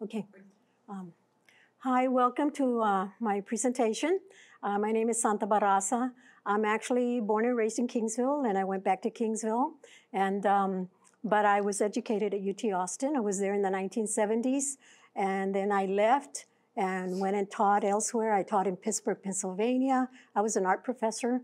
Okay. Um, hi, welcome to uh, my presentation. Uh, my name is Santa Barraza. I'm actually born and raised in Kingsville, and I went back to Kingsville. And um, but I was educated at UT Austin. I was there in the 1970s, and then I left and went and taught elsewhere. I taught in Pittsburgh, Pennsylvania. I was an art professor.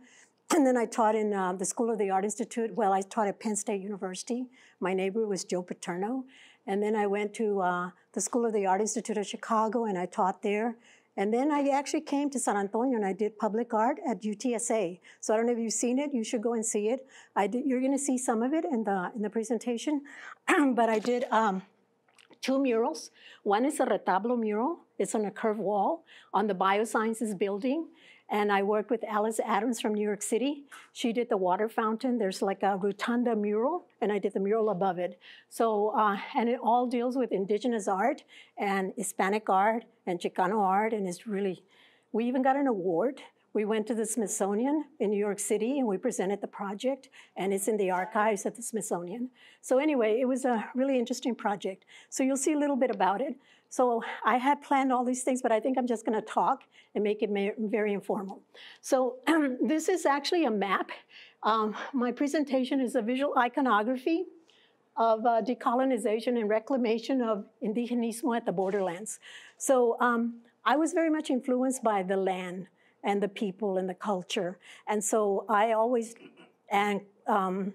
And then I taught in uh, the School of the Art Institute. Well, I taught at Penn State University. My neighbor was Joe Paterno. And then I went to uh, the School of the Art Institute of Chicago and I taught there. And then I actually came to San Antonio and I did public art at UTSA. So I don't know if you've seen it. You should go and see it. I did, you're going to see some of it in the in the presentation. but I did um, two murals. One is a retablo mural. It's on a curved wall on the Biosciences building. And I worked with Alice Adams from New York City. She did the water fountain. There's like a rotunda mural, and I did the mural above it. So, uh, and it all deals with indigenous art and Hispanic art and Chicano art, and it's really, we even got an award. We went to the Smithsonian in New York City and we presented the project, and it's in the archives at the Smithsonian. So, anyway, it was a really interesting project. So, you'll see a little bit about it. So I had planned all these things, but I think I'm just going to talk and make it very informal. So this is actually a map. Um, my presentation is a visual iconography of uh, decolonization and reclamation of indigenismo at the borderlands. So um, I was very much influenced by the land and the people and the culture. And so I always, and um,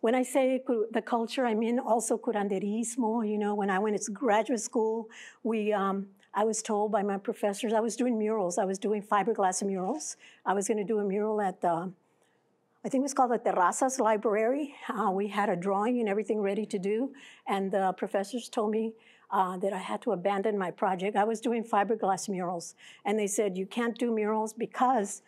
when I say the culture, I mean also curanderismo. You know, when I went to graduate school, we um, I was told by my professors I was doing murals. I was doing fiberglass murals. I was going to do a mural at the, I think it was called the Terrazas Library. Uh, we had a drawing and everything ready to do, and the professors told me uh, that I had to abandon my project. I was doing fiberglass murals, and they said you can't do murals because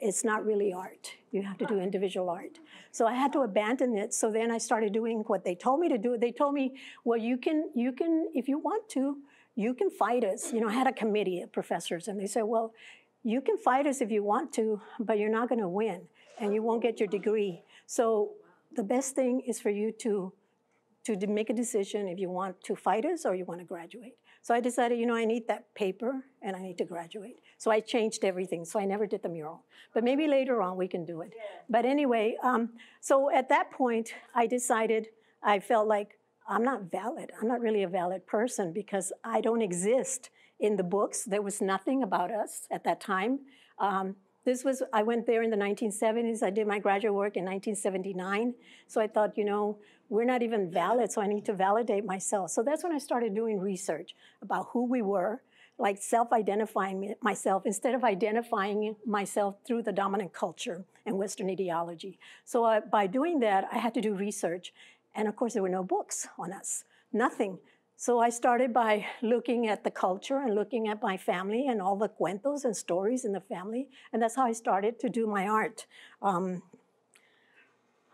it's not really art. You have to do individual art. So I had to abandon it. So then I started doing what they told me to do. They told me, well, you can, you can, if you want to, you can fight us. You know, I had a committee of professors, and they said, well, you can fight us if you want to, but you're not going to win, and you won't get your degree. So the best thing is for you to to make a decision if you want to fight us or you want to graduate. So I decided, you know, I need that paper and I need to graduate. So I changed everything. So I never did the mural. But maybe later on we can do it. Yeah. But anyway, um, so at that point, I decided I felt like I'm not valid. I'm not really a valid person because I don't exist in the books. There was nothing about us at that time. Um, this was, I went there in the 1970s. I did my graduate work in 1979. So I thought, you know, we're not even valid, so I need to validate myself. So that's when I started doing research about who we were, like self-identifying myself instead of identifying myself through the dominant culture and Western ideology. So uh, by doing that, I had to do research. And of course, there were no books on us, nothing. So I started by looking at the culture and looking at my family and all the cuentos and stories in the family. And that's how I started to do my art. Um,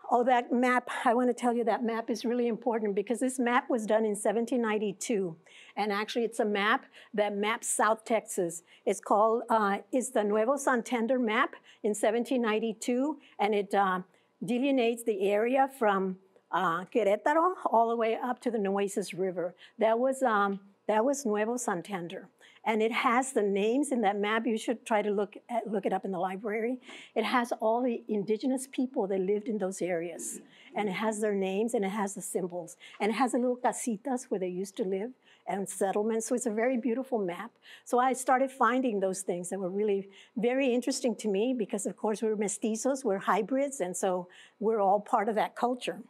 Oh, that map, I want to tell you that map is really important because this map was done in 1792. And actually, it's a map that maps South Texas. It's called, uh, it's the Nuevo Santander map in 1792. And it uh, delineates the area from uh, Querétaro all the way up to the Nueces River. That was, um, that was Nuevo Santander and it has the names in that map. You should try to look at, look it up in the library. It has all the indigenous people that lived in those areas, and it has their names and it has the symbols, and it has the little casitas where they used to live and settlements. So it's a very beautiful map. So I started finding those things that were really very interesting to me because, of course, we're mestizos, we're hybrids, and so we're all part of that culture.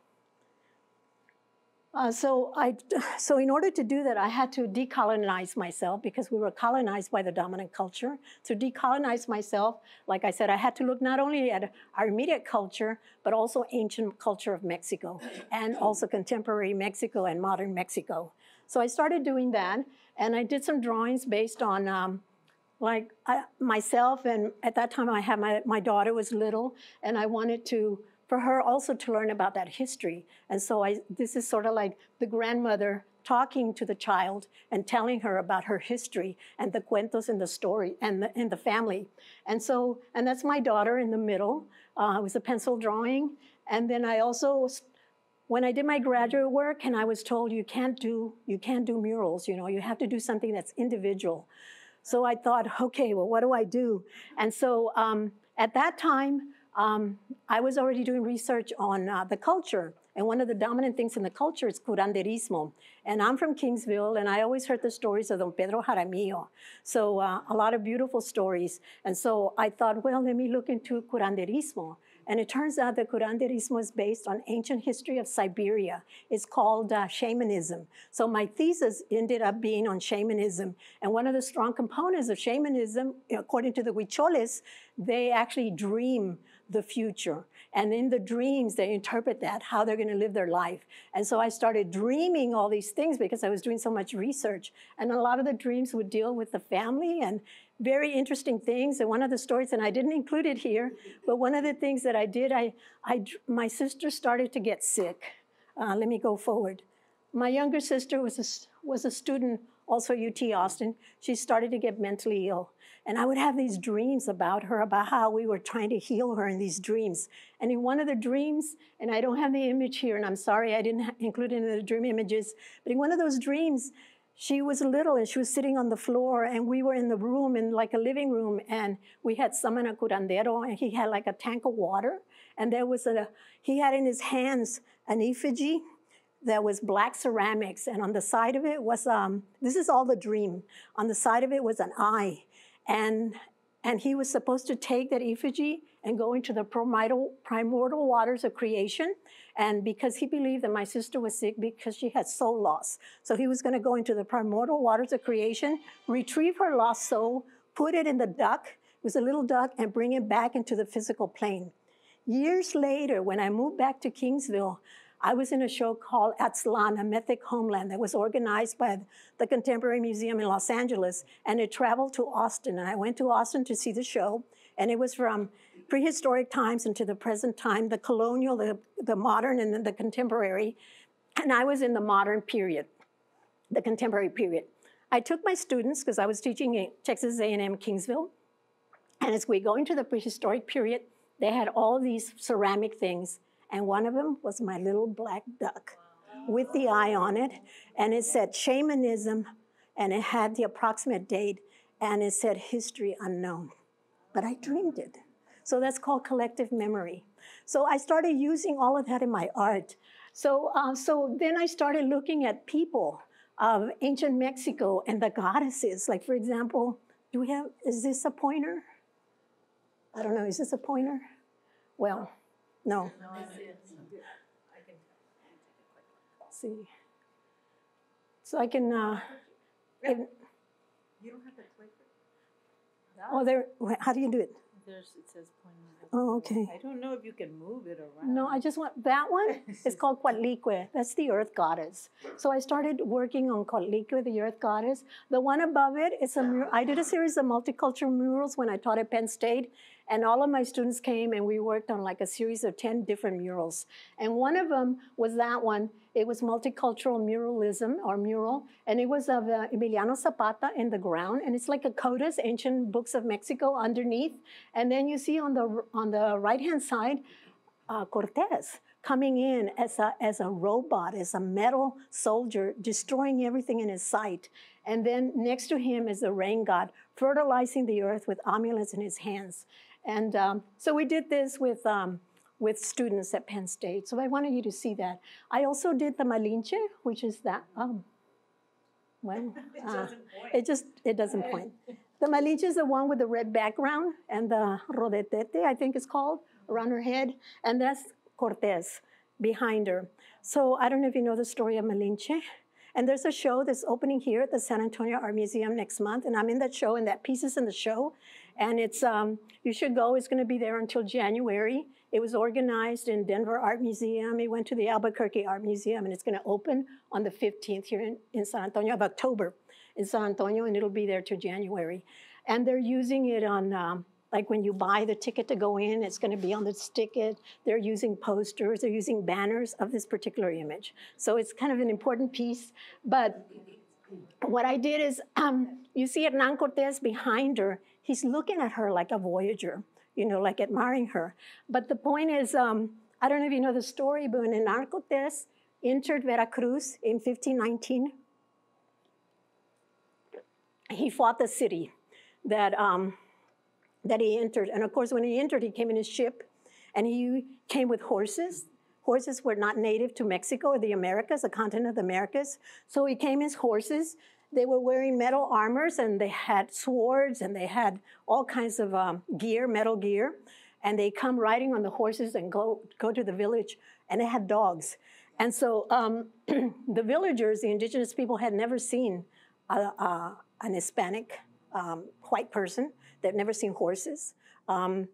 Uh, so, I, so in order to do that, I had to decolonize myself because we were colonized by the dominant culture. To decolonize myself, like I said, I had to look not only at our immediate culture, but also ancient culture of Mexico and also contemporary Mexico and modern Mexico. So I started doing that, and I did some drawings based on um, like I, myself, and at that time I had my, my daughter was little, and I wanted to for her also to learn about that history. And so I, this is sort of like the grandmother talking to the child and telling her about her history and the cuentos in the story and the, in the family. And so, and that's my daughter in the middle. Uh, it was a pencil drawing. And then I also when I did my graduate work and I was told you can't do you can't do murals, you know, you have to do something that's individual. So I thought, okay, well, what do I do? And so um, at that time, um, I was already doing research on uh, the culture. And one of the dominant things in the culture is curanderismo. And I'm from Kingsville, and I always heard the stories of Don Pedro Jaramillo. So uh, a lot of beautiful stories. And so I thought, well, let me look into curanderismo. And it turns out that curanderismo is based on ancient history of Siberia. It's called uh, shamanism. So my thesis ended up being on shamanism. And one of the strong components of shamanism, according to the Huicholes, they actually dream the future. And in the dreams, they interpret that, how they're going to live their life. And so I started dreaming all these things because I was doing so much research. And a lot of the dreams would deal with the family and very interesting things. And one of the stories, and I didn't include it here, but one of the things that I did, I, I my sister started to get sick. Uh, let me go forward. My younger sister was a, was a student also UT Austin. She started to get mentally ill. And I would have these dreams about her, about how we were trying to heal her in these dreams. And in one of the dreams, and I don't have the image here, and I'm sorry I didn't include in the dream images, but in one of those dreams, she was little and she was sitting on the floor and we were in the room in like a living room and we had summoned a curandero and he had like a tank of water and there was a he had in his hands an effigy that was black ceramics and on the side of it was um this is all the dream on the side of it was an eye and and he was supposed to take that effigy and go into the primordial, primordial waters of creation. And because he believed that my sister was sick because she had soul loss. So he was going to go into the primordial waters of creation, retrieve her lost soul, put it in the duck, it was a little duck, and bring it back into the physical plane. Years later, when I moved back to Kingsville, I was in a show called Aztlan, a mythic homeland that was organized by the Contemporary Museum in Los Angeles, and it traveled to Austin. And I went to Austin to see the show, and it was from prehistoric times into the present time, the colonial, the, the modern, and then the contemporary. And I was in the modern period, the contemporary period. I took my students, because I was teaching at Texas A&M Kingsville, and as we go into the prehistoric period, they had all these ceramic things, and one of them was my little black duck with the eye on it, and it said shamanism, and it had the approximate date, and it said history unknown. But I dreamed it. So that's called collective memory. So I started using all of that in my art. So, uh, so then I started looking at people of ancient Mexico and the goddesses. Like, for example, do we have, is this a pointer? I don't know, is this a pointer? Well, no. no see. So I can, uh, it, you don't have to click it. Oh, there, how do you do it? There's, it says pointing. Oh, okay. I don't know if you can move it around. No, I just want that one. It's called Coatlicue. That's the earth goddess. So I started working on Coatlicue, the earth goddess. The one above it is a I did a series of multicultural murals when I taught at Penn State, and all of my students came and we worked on like a series of 10 different murals. And one of them was that one. It was multicultural muralism or mural, and it was of uh, Emiliano Zapata in the ground, and it's like a codas, ancient books of Mexico underneath. And then you see on the on the right hand side, uh, Cortez coming in as a as a robot, as a metal soldier, destroying everything in his sight. And then next to him is the rain god, fertilizing the earth with amulets in his hands. And um, so we did this with, um, with students at Penn State. So I wanted you to see that. I also did the Malinche, which is that, um, well, uh, it just, it doesn't point. The Malinche is the one with the red background and the rodetete, I think it's called, around her head. And that's Cortez behind her. So I don't know if you know the story of Malinche. And there's a show that's opening here at the San Antonio Art Museum next month, and I'm in that show, and that piece is in the show. And it's, um, you should go, it's gonna be there until January. It was organized in Denver Art Museum. It went to the Albuquerque Art Museum, and it's gonna open on the 15th here in, in San Antonio of October in San Antonio, and it'll be there till January. And they're using it on, um, like when you buy the ticket to go in, it's going to be on this ticket. They're using posters, they're using banners of this particular image. So it's kind of an important piece. But what I did is, um, you see Hernan Cortez behind her. He's looking at her like a voyager, you know, like admiring her. But the point is, um, I don't know if you know the story, but when Cortes entered Veracruz in 1519, he fought the city that, um, that he entered. And of course, when he entered, he came in his ship and he came with horses. Horses were not native to Mexico or the Americas, the continent of the Americas. So he came as horses. They were wearing metal armors and they had swords and they had all kinds of um, gear, metal gear. And they come riding on the horses and go, go to the village. And they had dogs. And so um, the villagers, the indigenous people, had never seen a, a, an Hispanic um, white person. They've never seen horses. Um,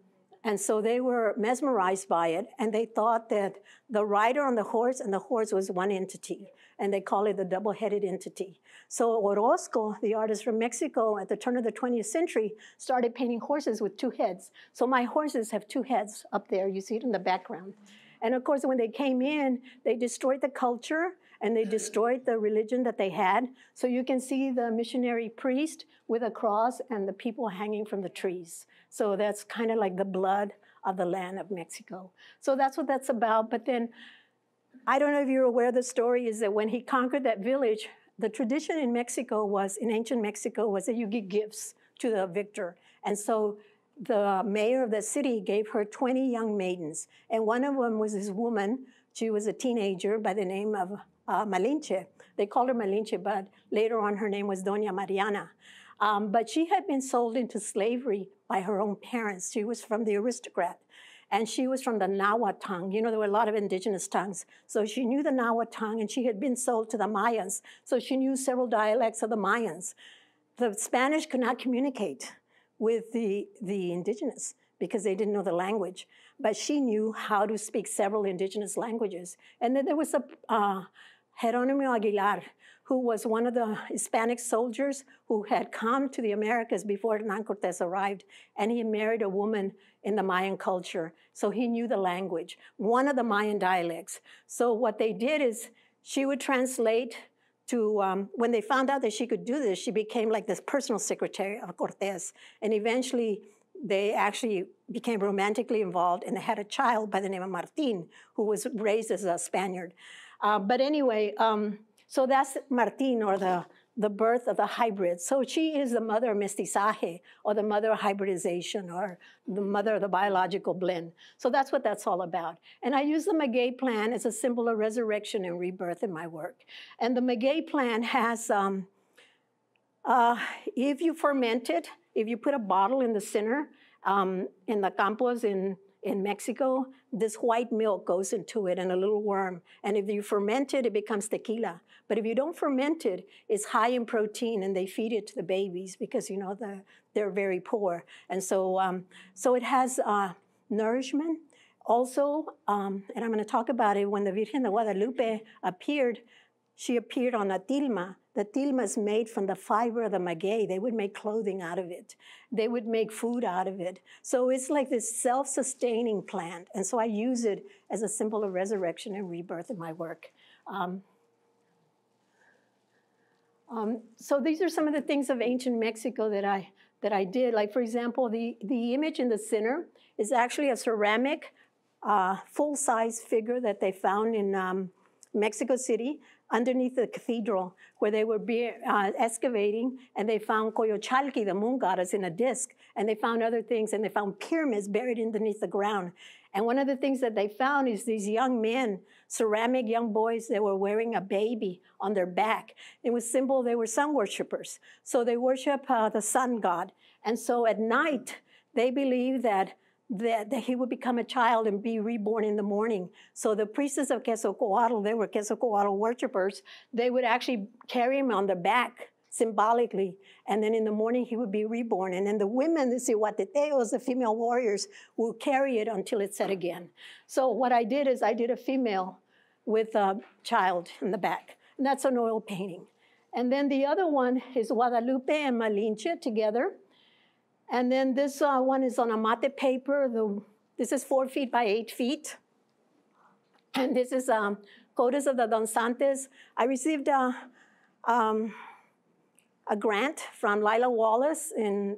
and so they were mesmerized by it, and they thought that the rider on the horse and the horse was one entity, and they call it the double headed entity. So Orozco, the artist from Mexico at the turn of the 20th century, started painting horses with two heads. So my horses have two heads up there, you see it in the background. And of course, when they came in, they destroyed the culture and they destroyed the religion that they had. So you can see the missionary priest with a cross and the people hanging from the trees. So that's kind of like the blood of the land of Mexico. So that's what that's about. But then, I don't know if you're aware the story, is that when he conquered that village, the tradition in Mexico was, in ancient Mexico, was that you give gifts to the victor. And so the mayor of the city gave her 20 young maidens. And one of them was this woman. She was a teenager by the name of uh, Malinche. They called her Malinche, but later on her name was Doña Marina. Um, but she had been sold into slavery by her own parents. She was from the aristocrat. And she was from the Nahua tongue. You know, there were a lot of indigenous tongues. So she knew the Nahua tongue, and she had been sold to the Mayans. So she knew several dialects of the Mayans. The Spanish could not communicate with the, the indigenous because they didn't know the language. But she knew how to speak several indigenous languages. And then there was a uh, Geronimo Aguilar, who was one of the Hispanic soldiers who had come to the Americas before Hernan Cortes arrived, and he married a woman in the Mayan culture, so he knew the language, one of the Mayan dialects. So what they did is she would translate to, um, when they found out that she could do this, she became like this personal secretary of Cortes, and eventually they actually became romantically involved and they had a child by the name of Martin, who was raised as a Spaniard. Uh, but anyway, um, so that's Martin, or the, the birth of the hybrid. So she is the mother of mestizaje, or the mother of hybridization, or the mother of the biological blend. So that's what that's all about. And I use the Maguey plan as a symbol of resurrection and rebirth in my work. And the Maguey plan has, um, uh, if you ferment it, if you put a bottle in the center, um, in the campos in in Mexico, this white milk goes into it and a little worm. And if you ferment it, it becomes tequila. But if you don't ferment it, it's high in protein and they feed it to the babies because, you know, the, they're very poor. And so, um, so it has uh, nourishment. Also, um, and I'm going to talk about it, when the Virgen de Guadalupe appeared, she appeared on a tilma, the tilmas made from the fiber of the maguey. They would make clothing out of it. They would make food out of it. So it's like this self-sustaining plant. And so I use it as a symbol of resurrection and rebirth in my work. Um, um, so these are some of the things of ancient Mexico that I, that I did. Like for example, the, the image in the center is actually a ceramic uh, full-size figure that they found in um, Mexico City underneath the cathedral where they were be, uh, excavating and they found Coyolxauhqui, the moon goddess, in a disc. And they found other things and they found pyramids buried underneath the ground. And one of the things that they found is these young men, ceramic young boys that were wearing a baby on their back. It was symbol they were sun worshippers. So they worship uh, the sun god. And so at night, they believe that that, that, he would become a child and be reborn in the morning. So the priests of Quetzalcoatl, they were Quetzalcoatl worshippers, they would actually carry him on their back symbolically. And then in the morning, he would be reborn. And then the women, the Cihuateteos, the female warriors, will carry it until it's set again. So what I did is I did a female with a child in the back. And that's an oil painting. And then the other one is Guadalupe and Malinche together. And then this uh, one is on amate paper. The, this is four feet by eight feet. And this is um, Codas of the Danzantes. I received a, um, a grant from Lila Wallace in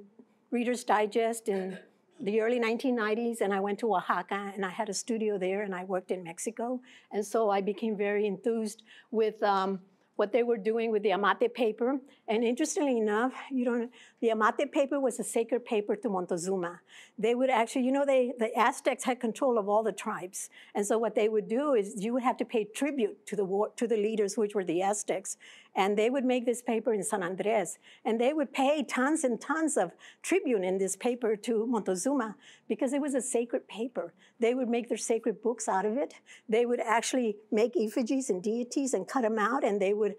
Reader's Digest in the early 1990s, and I went to Oaxaca, and I had a studio there, and I worked in Mexico, and so I became very enthused with. Um, what they were doing with the amate paper. And interestingly enough, you don't, the amate paper was a sacred paper to Montezuma. They would actually, you know, they, the Aztecs had control of all the tribes. And so what they would do is you would have to pay tribute to the, war, to the leaders, which were the Aztecs. And they would make this paper in San Andres. And they would pay tons and tons of tribute in this paper to Montezuma because it was a sacred paper. They would make their sacred books out of it. They would actually make effigies and deities and cut them out, and they would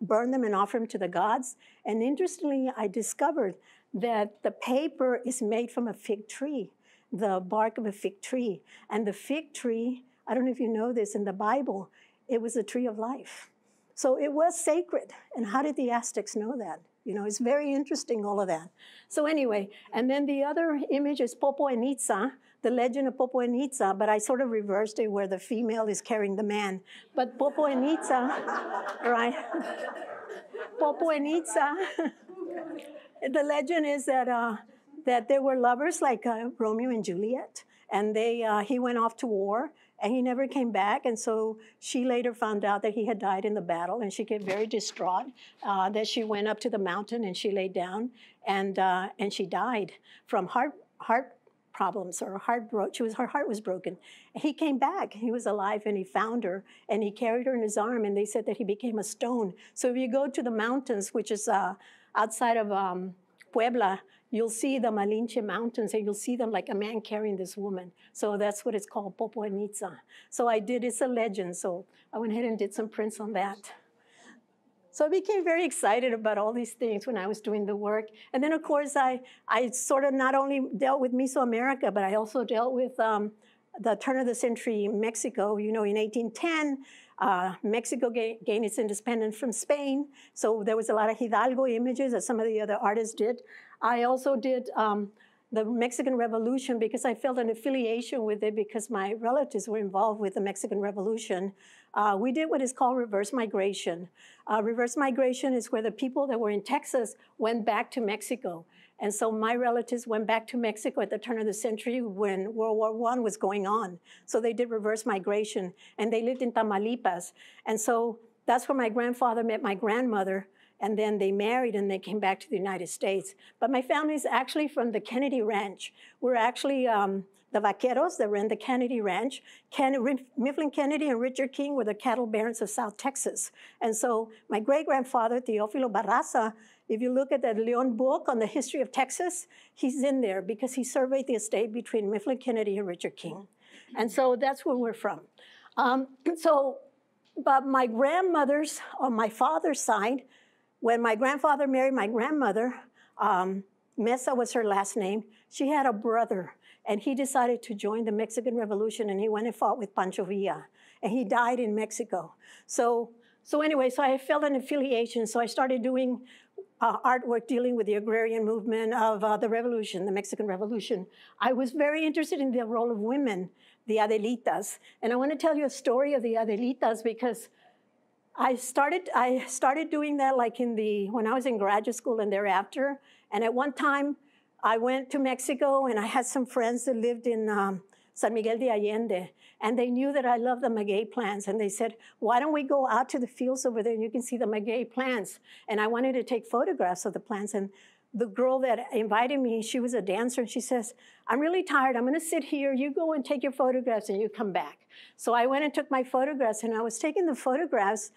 burn them and offer them to the gods. And interestingly, I discovered that the paper is made from a fig tree, the bark of a fig tree. And the fig tree, I don't know if you know this, in the Bible, it was a tree of life. So it was sacred. And how did the Aztecs know that? You know, it's very interesting, all of that. So anyway, and then the other image is Popo and Itza, the legend of Popo and Itza, but I sort of reversed it where the female is carrying the man. But Popo and Itza, right? Popo and Itza, the legend is that, uh, that they were lovers like uh, Romeo and Juliet, and they, uh, he went off to war, and he never came back. And so she later found out that he had died in the battle, and she get very distraught. Uh, that she went up to the mountain and she laid down, and uh, and she died from heart heart problems or heart broke. She was her heart was broken. He came back. He was alive, and he found her, and he carried her in his arm. And they said that he became a stone. So if you go to the mountains, which is uh, outside of um, Puebla, you'll see the Malinche Mountains and you'll see them like a man carrying this woman. So that's what it's called, Popo and Itza. So I did, it's a legend. So I went ahead and did some prints on that. So I became very excited about all these things when I was doing the work. And then, of course, I, I sort of not only dealt with Mesoamerica, but I also dealt with um, the turn of the century Mexico. You know, in 1810, uh, Mexico ga- gained its independence from Spain. So there was a lot of Hidalgo images that some of the other artists did. I also did um, the Mexican Revolution because I felt an affiliation with it because my relatives were involved with the Mexican Revolution. Uh, we did what is called reverse migration. Uh, reverse migration is where the people that were in Texas went back to Mexico. And so my relatives went back to Mexico at the turn of the century when World War I was going on. So they did reverse migration and they lived in Tamaulipas. And so that's where my grandfather met my grandmother and then they married and they came back to the United States. But my family is actually from the Kenedy Ranch. We're actually um, the vaqueros that ran the Kenedy Ranch. Ken, Mifflin Kenedy and Richard King were the cattle barons of South Texas. And so my great grandfather, Teofilo Barraza, if you look at that Leon book on the history of Texas, he's in there because he surveyed the estate between Mifflin Kenedy and Richard King. And so that's where we're from. Um, so, but my grandmother's, on my father's side, when my grandfather married my grandmother, um, Mesa was her last name, she had a brother, and he decided to join the Mexican Revolution, and he went and fought with Pancho Villa, and he died in Mexico. So, so anyway, so I felt an affiliation, so I started doing uh, artwork dealing with the agrarian movement of uh, the revolution, the Mexican Revolution. I was very interested in the role of women, the Adelitas, and I want to tell you a story of the Adelitas because I started, I started doing that like in the, when I was in graduate school and thereafter. And at one time, I went to Mexico and I had some friends that lived in um, San Miguel de Allende. And they knew that I loved the maguey plants. And they said, why don't we go out to the fields over there and you can see the maguey plants. And I wanted to take photographs of the plants. And the girl that invited me, she was a dancer, and she says, I'm really tired. I'm going to sit here. You go and take your photographs and you come back. So I went and took my photographs, and I was taking the photographs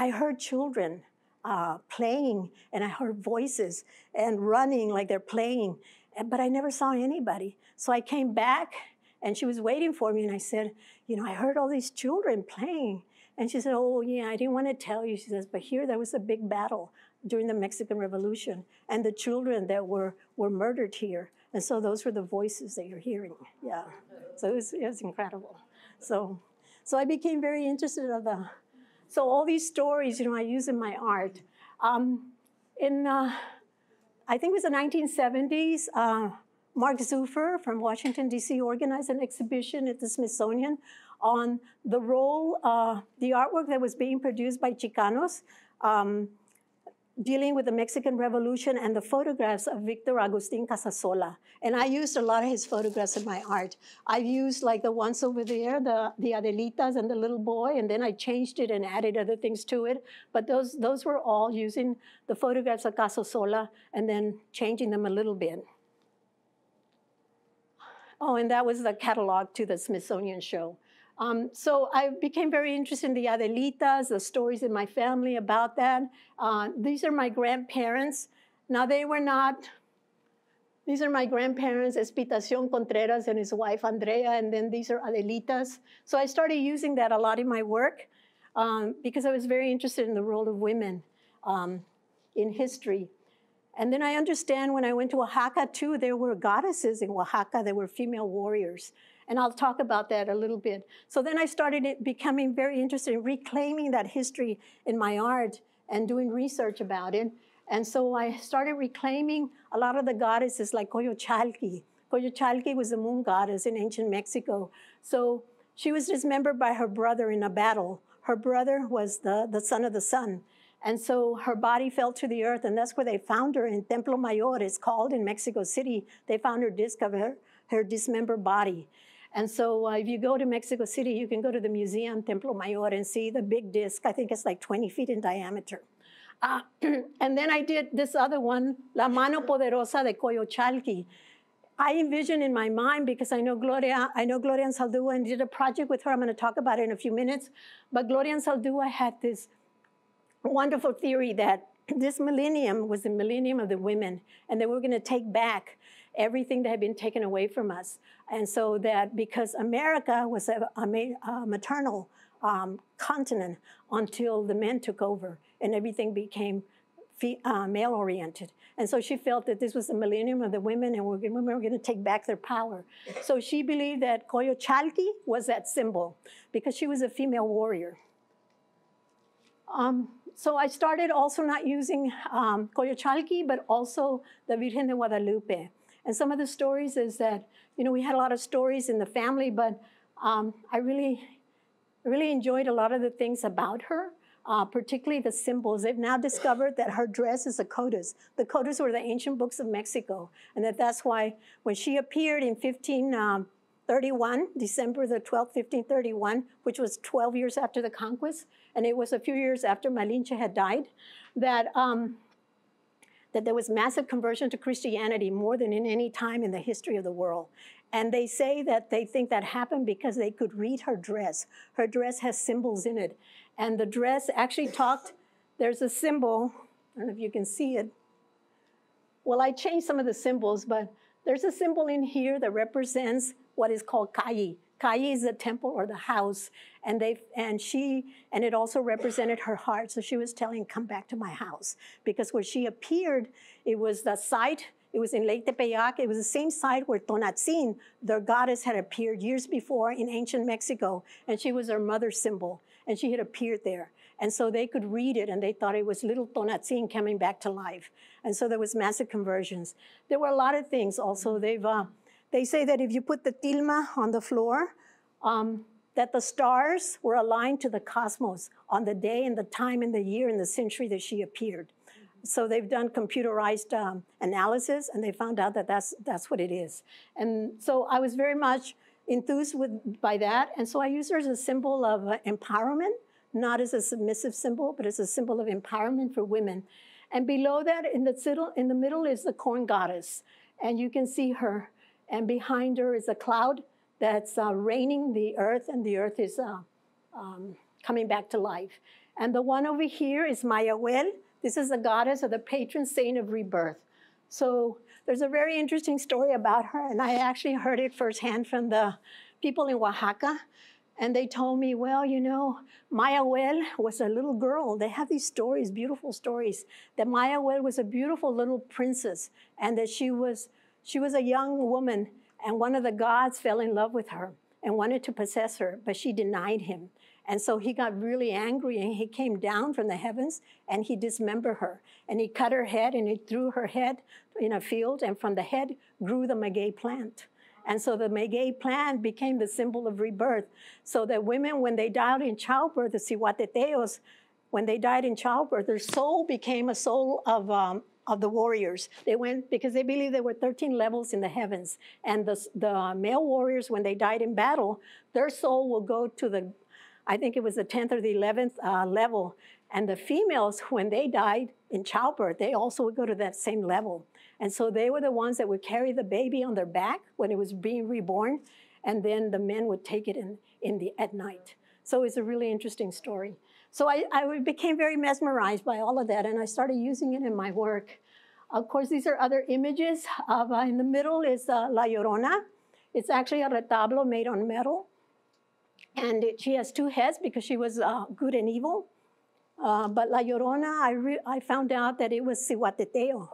I heard children uh, playing and I heard voices and running like they're playing, but I never saw anybody. So I came back and she was waiting for me and I said, You know, I heard all these children playing. And she said, Oh, yeah, I didn't want to tell you. She says, But here there was a big battle during the Mexican Revolution and the children that were, were murdered here. And so those were the voices that you're hearing. Yeah. So it was, it was incredible. So, so I became very interested in the so all these stories, you know, I use in my art. Um, in, uh, I think it was the 1970s, uh, Marc Zuver from Washington, D.C. organized an exhibition at the Smithsonian on the role, uh, the artwork that was being produced by Chicanos. Um, dealing with the Mexican Revolution and the photographs of Victor Agustin Casasola. And I used a lot of his photographs in my art. I've used like the ones over there, the, the Adelitas and the little boy, and then I changed it and added other things to it. But those, those were all using the photographs of Casasola and then changing them a little bit. Oh, and that was the catalog to the Smithsonian show. Um, so I became very interested in the Adelitas, the stories in my family about that. Uh, these are my grandparents. Now they were not, these are my grandparents, Espitacion Contreras and his wife Andrea, and then these are Adelitas. So I started using that a lot in my work um, because I was very interested in the role of women um, in history. And then I understand when I went to Oaxaca too, there were goddesses in Oaxaca, there were female warriors. And I'll talk about that a little bit. So then I started becoming very interested in reclaiming that history in my art and doing research about it. And so I started reclaiming a lot of the goddesses like Coyolxauhqui. Coyolxauhqui was a moon goddess in ancient Mexico. So she was dismembered by her brother in a battle. Her brother was the, the son of the sun. And so her body fell to the earth, and that's where they found her in Templo Mayor, it's called in Mexico City. They found her disc of her, her dismembered body. And so uh, if you go to Mexico City, you can go to the museum Templo Mayor and see the big disc. I think it's like 20 feet in diameter. Uh, and then I did this other one, La Mano Poderosa de Coyolxauhqui. I envision in my mind because I know Gloria, I know Gloria Anzaldúa and did a project with her. I'm going to talk about it in a few minutes. But Gloria Anzaldúa had this wonderful theory that this millennium was the millennium of the women, and that we're going to take back everything that had been taken away from us. And so that because America was a, a, a maternal um, continent until the men took over and everything became uh, male oriented. And so she felt that this was the millennium of the women and we were, were going to take back their power. So she believed that Coyolxauhqui was that symbol because she was a female warrior. Um, so I started also not using um, Coyolxauhqui, but also the Virgen de Guadalupe. And some of the stories is that, you know, we had a lot of stories in the family, but um, I really, really enjoyed a lot of the things about her. Uh, particularly the symbols. They've now discovered that her dress is a codice. The codice were the ancient books of Mexico, and that that's why when she appeared in 1531, um, December the 12th, 1531, which was 12 years after the conquest, and it was a few years after Malinche had died, that um, that there was massive conversion to Christianity more than in any time in the history of the world. And they say that they think that happened because they could read her dress. Her dress has symbols in it. And the dress actually talked, there's a symbol, I don't know if you can see it. Well, I changed some of the symbols, but there's a symbol in here that represents what is called Kai. Kai is the temple or the house, and they and she and it also represented her heart. So she was telling, "Come back to my house," because where she appeared, it was the site. It was in Lake Tepeyac. It was the same site where Tonantzin, their goddess, had appeared years before in ancient Mexico, and she was their mother symbol, and she had appeared there. And so they could read it, and they thought it was little Tonantzin coming back to life. And so there was massive conversions. There were a lot of things. Also, they've uh, they say that if you put the tilma on the floor, um, that the stars were aligned to the cosmos on the day and the time and the year and the century that she appeared. So they've done computerized um, analysis and they found out that that's, that's what it is. And so I was very much enthused with, by that. And so I use her as a symbol of uh, empowerment, not as a submissive symbol, but as a symbol of empowerment for women. And below that, in the, in the middle, is the corn goddess. And you can see her and behind her is a cloud that's uh, raining the earth, and the earth is uh, um, coming back to life. And the one over here is Mayahuel. This is the goddess of the patron saint of rebirth. So there's a very interesting story about her, and I actually heard it firsthand from the people in Oaxaca. And they told me, well, you know, Mayahuel was a little girl. They have these stories, beautiful stories, that Mayahuel was a beautiful little princess and that she was she was a young woman, and one of the gods fell in love with her and wanted to possess her, but she denied him. And so he got really angry and he came down from the heavens and he dismembered her. And he cut her head and he threw her head in a field, and from the head grew the maguey plant. And so the maguey plant became the symbol of rebirth. So that women, when they died in childbirth, the cihuateteos when they died in childbirth, their soul became a soul of, um, of the warriors. They went because they believed there were 13 levels in the heavens. And the, the male warriors, when they died in battle, their soul will go to the, I think it was the 10th or the 11th uh, level. And the females, when they died in childbirth, they also would go to that same level. And so they were the ones that would carry the baby on their back when it was being reborn. And then the men would take it in, in the, at night. So it's a really interesting story. So I, I became very mesmerized by all of that, and I started using it in my work. Of course, these are other images. Uh, in the middle is uh, La Llorona. It's actually a retablo made on metal. And it, she has two heads because she was uh, good and evil. Uh, but La Llorona, I, I found out that it was Cihuateteo.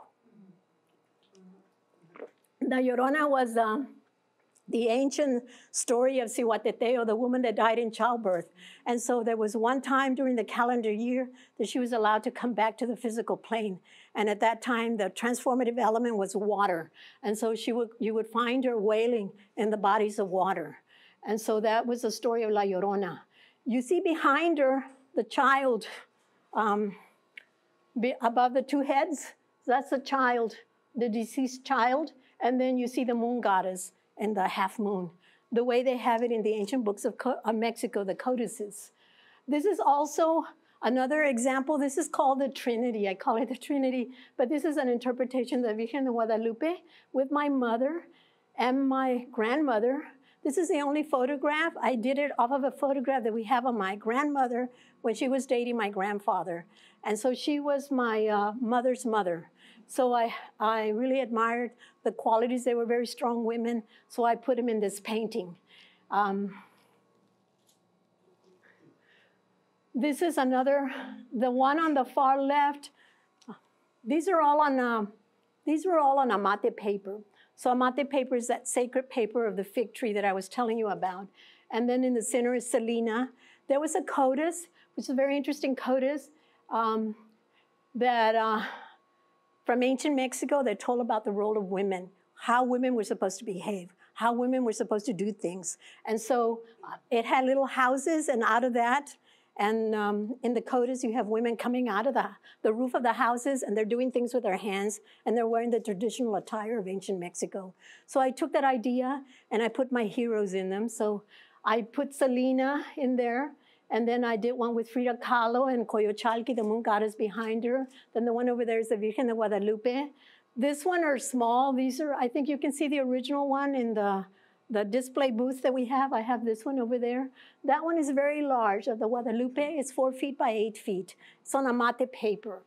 La Llorona was um, the ancient story of Cihuateteo, the woman that died in childbirth. And so there was one time during the calendar year that she was allowed to come back to the physical plane. And at that time, the transformative element was water. And so she would, you would find her wailing in the bodies of water. And so that was the story of La Llorona. You see behind her the child um, above the two heads. That's the child, the deceased child. And then you see the moon goddess and the half moon, the way they have it in the ancient books of, Co- Mexico, the codices. This is also another example. This is called the Trinity. I call it the Trinity, but this is an interpretation of the Virgen de Guadalupe with my mother and my grandmother. This is the only photograph. I did it off of a photograph that we have of my grandmother when she was dating my grandfather. And so she was my uh, mother's mother. So I, I really admired the qualities. They were very strong women, so I put them in this painting. Um, this is another, the one on the far left. These are all on, a, uh, these were all on amate paper. So amate paper is that sacred paper of the fig tree that I was telling you about. And then in the center is Selena. There was a codice, which is a very interesting codice um, that uh, from ancient Mexico that told about the role of women, how women were supposed to behave, how women were supposed to do things. And so uh, it had little houses, and out of that, and um, in the codice, you have women coming out of the, the roof of the houses and they're doing things with their hands and they're wearing the traditional attire of ancient Mexico. So I took that idea and I put my heroes in them. So I put Selena in there and then I did one with Frida Kahlo and Coyolxauhqui, the moon goddess behind her. Then the one over there is the Virgen de Guadalupe. This one are small. These are, I think you can see the original one in the, the display booth that we have. I have this one over there. That one is very large. Of the Guadalupe, it's four feet by eight feet. It's on amate paper.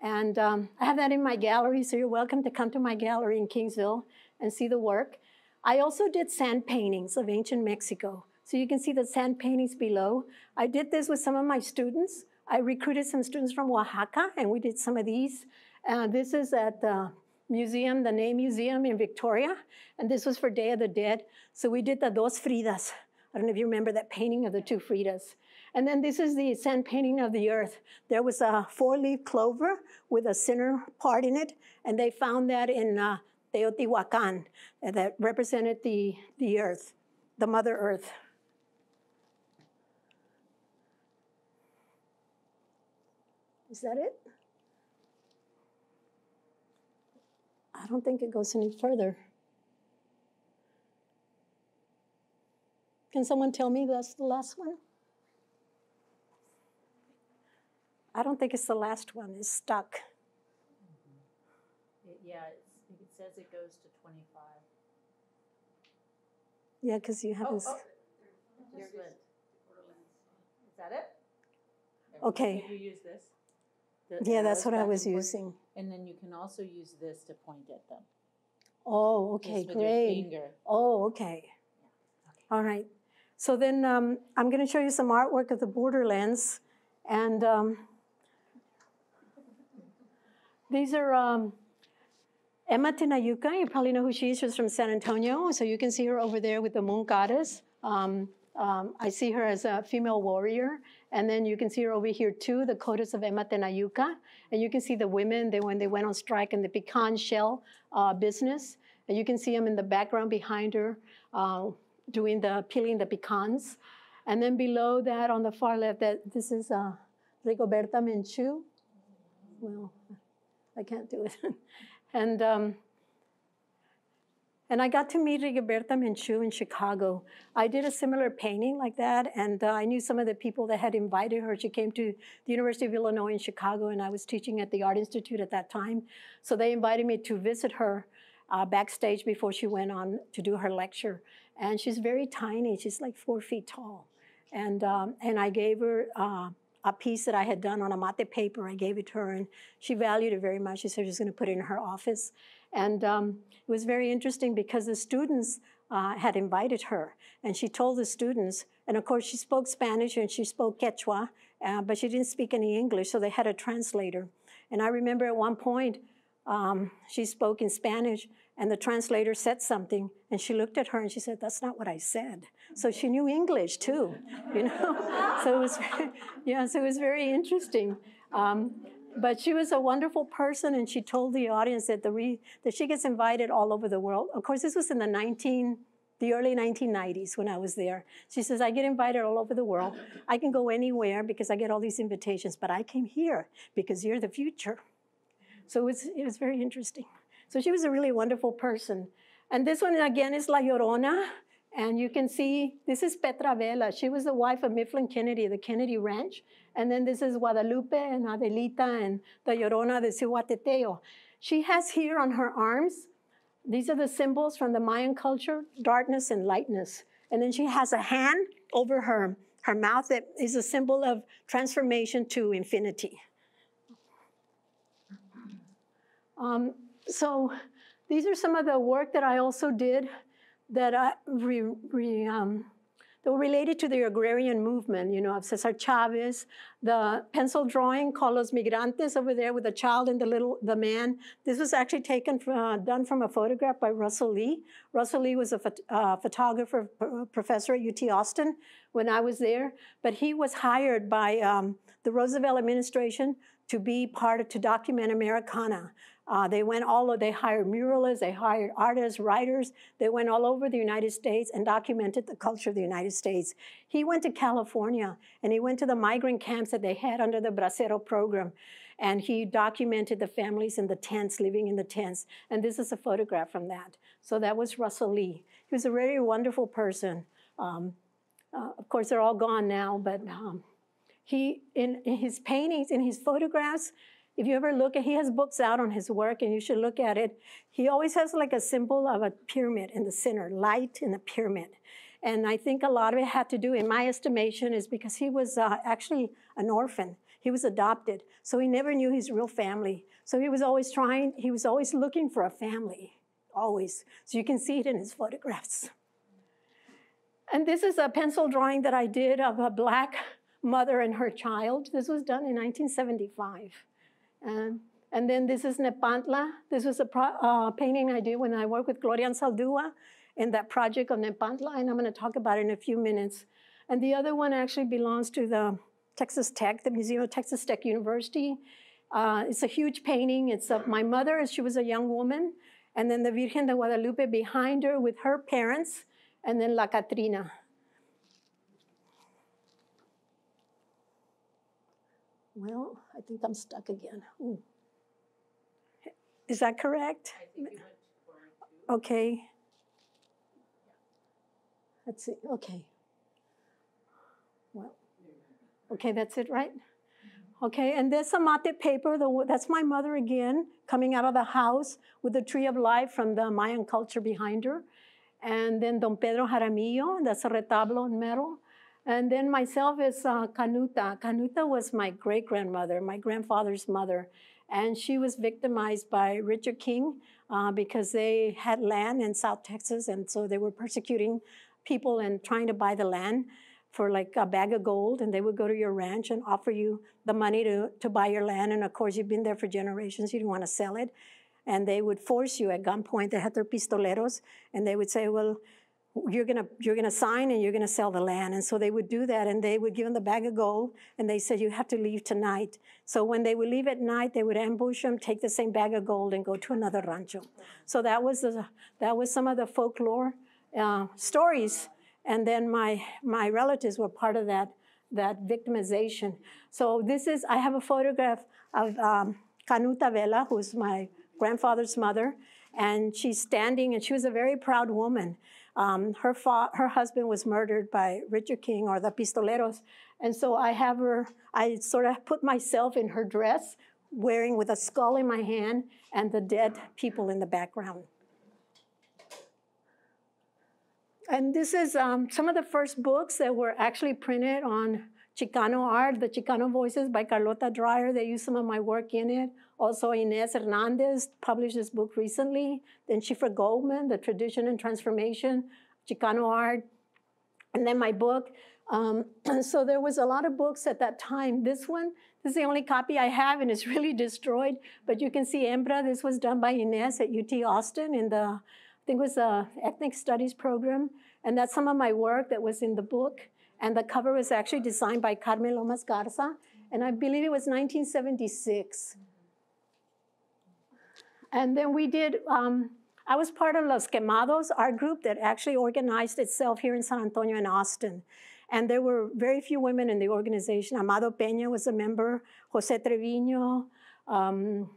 And um, I have that in my gallery, so you're welcome to come to my gallery in Kingsville and see the work. I also did sand paintings of ancient Mexico. So you can see the sand paintings below. I did this with some of my students. I recruited some students from Oaxaca, and we did some of these. Uh, this is at the museum, the Nave Museum in Victoria, and this was for Day of the Dead. So we did the Dos Fridas. I don't know if you remember that painting of the two Fridas. And then this is the sand painting of the earth. There was a four-leaf clover with a center part in it, and they found that in uh, Teotihuacan that represented the, the earth, the Mother Earth. Is that it? I don't think it goes any further. Can someone tell me that's the last one? I don't think it's the last one. It's stuck. It- Yeah, it's, it says it goes to twenty-five. Yeah, because you have Oh, this. oh, You're good. Is that it? Okay. Can you use this? The Yeah, that's what I was using. And then you can also use this to point at them. Oh, okay, Just with your great. finger. Oh, okay. All right. So then um, I'm going to show you some artwork of the Borderlands. And um, these are um, Emma Tenayuca. You probably know who she is. She's from San Antonio. So you can see her over there with the moon goddess. Um, um, I see her as a female warrior. And then you can see her over here too, the Codice of Emma Tenayuca. And you can see the women they, when they went on strike in the pecan shell uh, business. And you can see them in the background behind her uh, doing the peeling the pecans. And then below that on the far left, that this is uh, Rigoberta Menchú. Well, I can't do it. and um, and I got to meet Rigoberta Menchú in Chicago. I did a similar painting like that, and uh, I knew some of the people that had invited her. She came to the University of Illinois in Chicago, and I was teaching at the Art Institute at that time. So they invited me to visit her uh, backstage before she went on to do her lecture. And she's very tiny. She's like four feet tall. And, um, and I gave her uh, a piece that I had done on amate paper. I gave it to her, and she valued it very much. She said she's going to put it in her office. And um, it was very interesting because the students uh, had invited her, and she told the students, and of course she spoke Spanish and she spoke Quechua, uh, but she didn't speak any English, so they had a translator. And I remember at one point um, she spoke in Spanish, and the translator said something, and she looked at her and she said, "That's not what I said." So she knew English too, you know. so it was, yeah. So it was very interesting. Um, but she was a wonderful person, and she told the audience that the re, that she gets invited all over the world. Of course, this was in the 19 the early 1990s when I was there. She says, I get invited all over the world. I can go anywhere because I get all these invitations, but I came here because you're the future. So it was, it was very interesting. So she was a really wonderful person. And this one again is La Llorona. And you can see this is Petra Vela. She was the wife of Mifflin Kenedy, the Kenedy Ranch. And then this is Guadalupe and Adelita and the Llorona de Cihuateteo. She has here on her arms, these are the symbols from the Mayan culture, darkness and lightness. And then she has a hand over her, her mouth that is a symbol of transformation to infinity. Um, so these are some of the work that I also did that I re, re, um, that were related to the agrarian movement, you know, of Cesar Chavez, the pencil drawing called Los Migrantes over there with the child and the little, the man. This was actually taken, from, uh, done from a photograph by Russell Lee. Russell Lee was a phot uh, photographer, professor at UT Austin when I was there, but he was hired by um, the Roosevelt administration to be part of, to document Americana. Uh, they went all they hired muralists, they hired artists, writers. They went all over the United States and documented the culture of the United States. He went to California and he went to the migrant camps that they had under the Bracero program. And he documented the families in the tents, living in the tents. And this is a photograph from that. So that was Russell Lee. He was a very wonderful person. Um, uh, of course, they're all gone now, but um, he, in, in his paintings, in his photographs, if you ever look at, he has books out on his work and you should look at it. He always has like a symbol of a pyramid in the center, light in the pyramid. And I think a lot of it had to do, in my estimation, is because he was uh, actually an orphan. He was adopted, so he never knew his real family. So he was always trying, he was always looking for a family, always. So you can see it in his photographs. And this is a pencil drawing that I did of a black mother and her child. This was done in 1975. Um, and then this is Nepantla. This was a uh, painting I did when I worked with Gloria Anzaldúa in that project of Nepantla, and I'm going to talk about it in a few minutes. And the other one actually belongs to the Texas Tech, the Museum of Texas Tech University. Uh, it's a huge painting. It's of my mother as she was a young woman, and then the Virgen de Guadalupe behind her with her parents, and then La Catrina. Well, I think I'm stuck again. Ooh. Is that correct? Okay. Let's see. Okay. Well, okay, that's it, right? Okay, and there's some amate paper. That's my mother again, coming out of the house with the tree of life from the Mayan culture behind her. And then Don Pedro Jaramillo, that's a retablo in metal. And then myself is uh, Canuta. Canuta was my great grandmother, my grandfather's mother. And she was victimized by Richard King uh, because they had land in South Texas. And so they were persecuting people and trying to buy the land for like a bag of gold. And they would go to your ranch and offer you the money to, to buy your land. And of course, you've been there for generations, you didn't want to sell it. And they would force you at gunpoint. They had their pistoleros. And they would say, well, you're gonna you're gonna sign and you're gonna sell the land. And so they would do that and they would give them the bag of gold and they said you have to leave tonight. So when they would leave at night they would ambush them take the same bag of gold and go to another rancho. So that was the that was some of the folklore uh, stories. And then my my relatives were part of that that victimization. So this is, I have a photograph of um, Canuta Vela, who's my grandfather's mother, and she's standing, and she was a very proud woman. Um, her, her husband was murdered by Richard King or the Pistoleros, and so I have her, I sort of put myself in her dress, wearing with a skull in my hand and the dead people in the background. And this is um, some of the first books that were actually printed on Chicano art, the Chicano Voices by Carlota Dwyer. They used some of my work in it. Also, Inez Hernandez published this book recently. Then Shifra Goldman, The Tradition and Transformation, Chicano Art. And then my book. Um, so there was a lot of books at that time. This one, this is the only copy I have, and it's really destroyed. But you can see Embra. This was done by Inez at UT Austin in the I think it was the ethnic studies program. And that's some of my work that was in the book. And the cover was actually designed by Carmen Lomas Garza. And I believe it was 1976. And then we did, um, I was part of Los Quemados, our group that actually organized itself here in San Antonio and Austin. And there were very few women in the organization. Amado Peña was a member, Jose Trevino, um,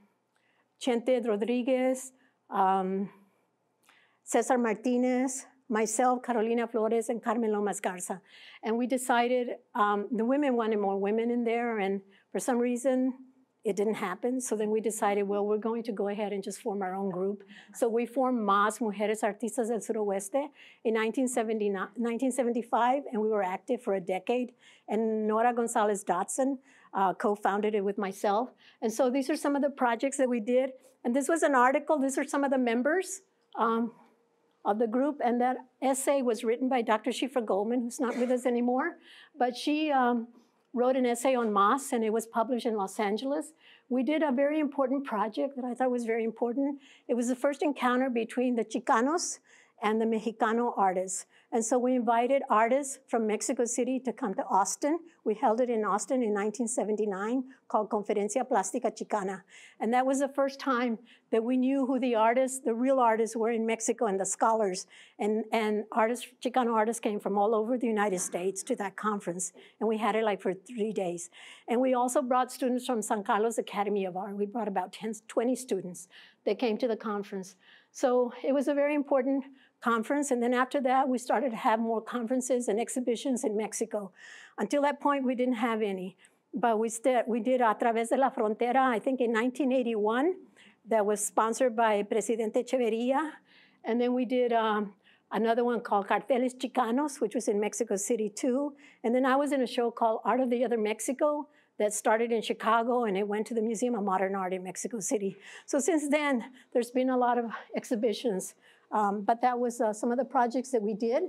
Chente Rodriguez, um, Cesar Martinez, myself, Carolina Flores, and Carmen Lomas Garza. And we decided um, the women wanted more women in there, and for some reason, it didn't happen. So then we decided, well, we're going to go ahead and just form our own group. So we formed MAS, Mujeres Artistas del Suroeste, in 1975, and we were active for a decade. And Nora Gonzalez Dotson uh, co founded it with myself. And so these are some of the projects that we did. And this was an article, these are some of the members. Um, of the group, and that essay was written by Dr. Shifra Goldman, who's not with us anymore, but she um, wrote an essay on MAS, and it was published in Los Angeles. We did a very important project that I thought was very important. It was the first encounter between the Chicanos and the Mexicano artists. And so we invited artists from Mexico City to come to Austin. We held it in Austin in 1979 called Conferencia Plástica Chicana. And that was the first time that we knew who the artists, the real artists were in Mexico and the scholars. And, and artists, Chicano artists came from all over the United States to that conference. And we had it like for three days. And we also brought students from San Carlos Academy of Art. We brought about 10, 20 students that came to the conference. So it was a very important conference. And then after that, we started to have more conferences and exhibitions in Mexico. Until that point, we didn't have any. But we, st- we did A Través de la Frontera, I think in 1981, that was sponsored by Presidente Echeverria. And then we did um, another one called Carteles Chicanos, which was in Mexico City too. And then I was in a show called Art of the Other Mexico that started in Chicago and it went to the Museum of Modern Art in Mexico City. So since then, there's been a lot of exhibitions um, but that was uh, some of the projects that we did.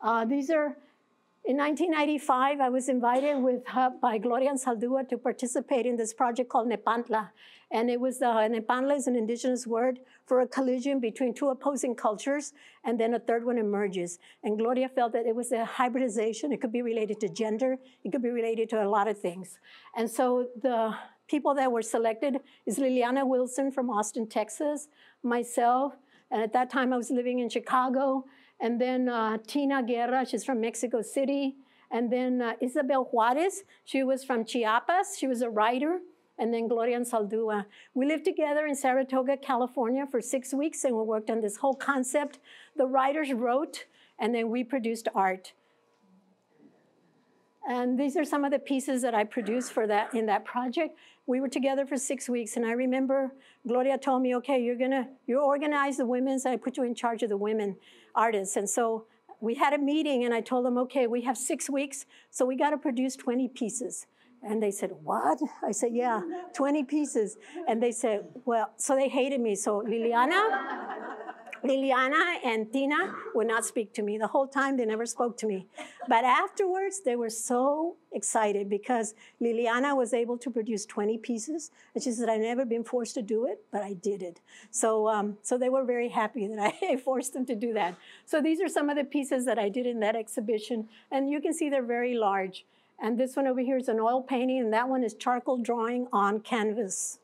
Uh, these are, in 1995, I was invited with uh, by Gloria Anzaldúa to participate in this project called Nepantla. And it was, uh, Nepantla is an indigenous word for a collision between two opposing cultures, and then a third one emerges. And Gloria felt that it was a hybridization. It could be related to gender. It could be related to a lot of things. And so the people that were selected is Liliana Wilson from Austin, Texas, myself, and at that time, I was living in Chicago. And then uh, Tina Guerra, she's from Mexico City. And then uh, Isabel Juarez, she was from Chiapas. She was a writer. And then Gloria Anzaldúa. We lived together in Saratoga, California for six weeks, and we worked on this whole concept. The writers wrote, and then we produced art. And these are some of the pieces that I produced for that in that project. We were together for six weeks, and I remember Gloria told me, "Okay, you're gonna you organize the women's. I put you in charge of the women artists." And so we had a meeting, and I told them, "Okay, we have six weeks, so we got to produce 20 pieces." And they said, What? I said, Yeah, 20 pieces. And they said, Well, so they hated me. So Liliana, Liliana and Tina would not speak to me. The whole time they never spoke to me. But afterwards, they were so excited because Liliana was able to produce 20 pieces. And she said, I've never been forced to do it, but I did it. So, um, so they were very happy that I forced them to do that. So these are some of the pieces that I did in that exhibition. And you can see they're very large. And this one over here is an oil painting, and that one is charcoal drawing on canvas.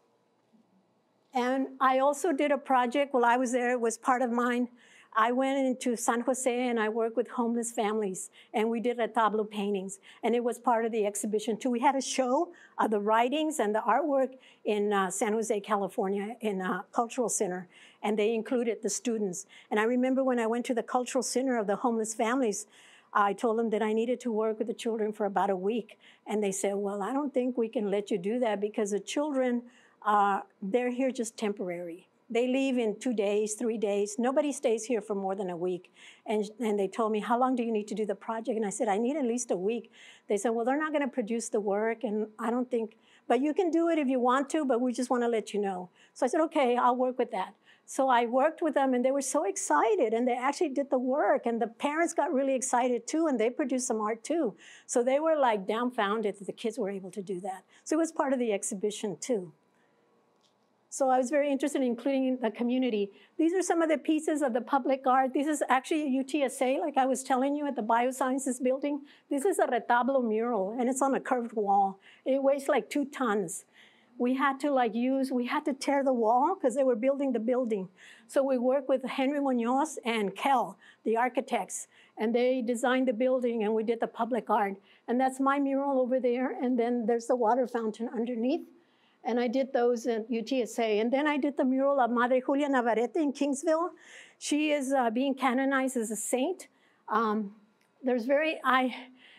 And I also did a project while I was there, it was part of mine. I went into San Jose and I worked with homeless families and we did retablo paintings and it was part of the exhibition too. We had a show of the writings and the artwork in uh, San Jose, California in a cultural center and they included the students. And I remember when I went to the cultural center of the homeless families, I told them that I needed to work with the children for about a week. And they said, well, I don't think we can let you do that because the children, uh, they're here just temporary. They leave in two days, three days. Nobody stays here for more than a week. And, and they told me, How long do you need to do the project? And I said, I need at least a week. They said, Well, they're not going to produce the work. And I don't think, but you can do it if you want to, but we just want to let you know. So I said, Okay, I'll work with that. So I worked with them and they were so excited and they actually did the work and the parents got really excited too and they produced some art too. So they were like dumbfounded that the kids were able to do that. So it was part of the exhibition too. So I was very interested in including the community. These are some of the pieces of the public art. This is actually a UTSA, like I was telling you, at the Biosciences building. This is a retablo mural, and it's on a curved wall. It weighs like two tons. We had to like use, we had to tear the wall because they were building the building. So we worked with Henry Munoz and Kell, the architects, and they designed the building and we did the public art. And that's my mural over there, and then there's the water fountain underneath and I did those at UTSA. And then I did the mural of Madre Julia Navarrete in Kingsville. She is uh, being canonized as a saint. Um, there's very, I,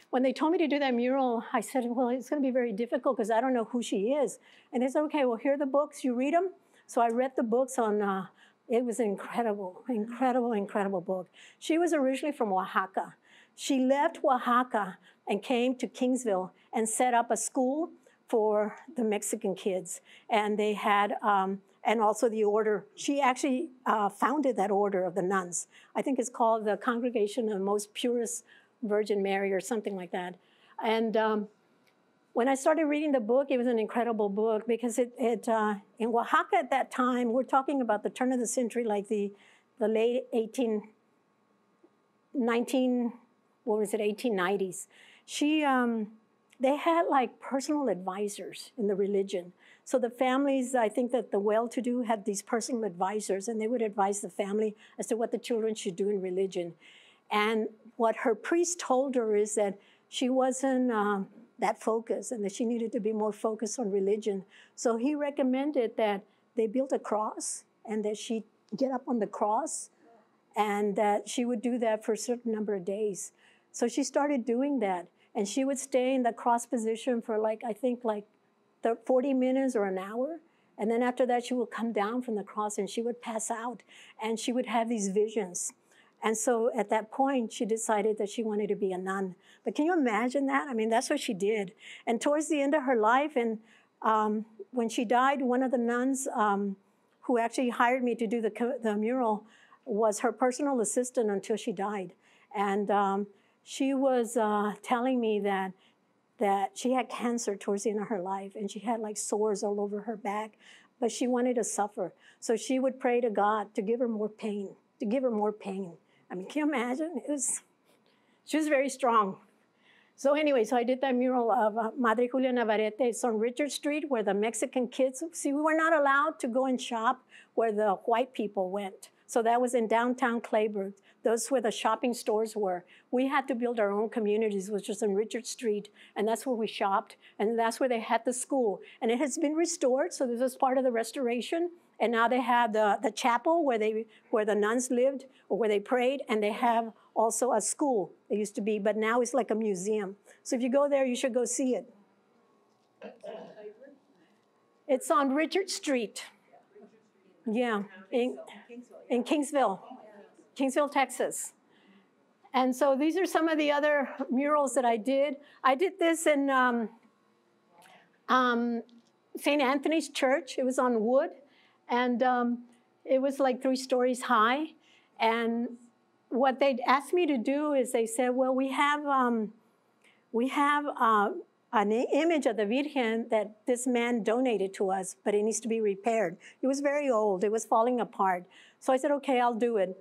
when they told me to do that mural, I said, well, it's going to be very difficult because I don't know who she is. And they said, okay, well, here are the books, you read them. So I read the books on, uh, it was incredible, incredible, incredible book. She was originally from Oaxaca. She left Oaxaca and came to Kingsville and set up a school for the Mexican kids. And they had, um, and also the order. She actually uh, founded that order of the nuns. I think it's called the Congregation of the Most Purest Virgin Mary or something like that. And um, when I started reading the book, it was an incredible book because it, it uh, in Oaxaca at that time, we're talking about the turn of the century, like the, the late 18, 19, what was it, 1890s. She, um, they had like personal advisors in the religion. So the families, I think that the well-to-do had these personal advisors, and they would advise the family as to what the children should do in religion. And what her priest told her is that she wasn't uh, that focused, and that she needed to be more focused on religion. So he recommended that they build a cross, and that she get up on the cross, and that she would do that for a certain number of days. So she started doing that and she would stay in the cross position for like i think like 40 minutes or an hour. And then after that she would come down from the cross and she would pass out. And she would have these visions. And so at that point she decided that she wanted to be a nun. But can you imagine that? I mean that's what she did. And towards the end of her life and um, when she died one of the nuns um, who actually hired me to do the, the mural was her personal assistant until she died. And um, she was uh, telling me that that she had cancer towards the end of her life and she had like sores all over her back but she wanted to suffer. So she would pray to god to give her more pain to give her more pain. I mean can you imagine? It was she was very strong. So anyway so i did that mural of uh, madre julia navarrete it's on richard street where the mexican kids see we were not allowed to go and shop where the white people went. So that was in downtown Kleberg those where the shopping stores were. We had to build our own communities, which was on Richard Street, and that's where we shopped, and that's where they had the school. And it has been restored, so this is part of the restoration. And now they have the, the chapel where they where the nuns lived or where they prayed, and they have also a school. It used to be, but now it's like a museum. So if you go there, you should go see it. It's on Richard Street. Yeah, in, in Kingsville. Kingsville, Texas. And so these are some of the other murals that I did. I did this in um, um, St. Anthony's Church. It was on wood, and um, it was like three stories high. And what they asked me to do is they said, "Well, we have um, we have uh, an image of the Virgin that this man donated to us, but it needs to be repaired. It was very old. It was falling apart. So I said, okay, I'll do it